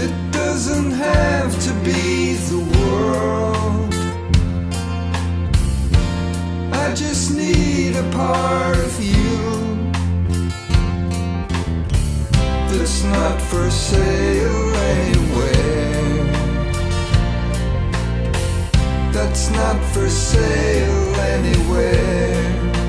It doesn't have to be the world. I just need a part of you that's not for sale anywhere. That's not for sale anywhere.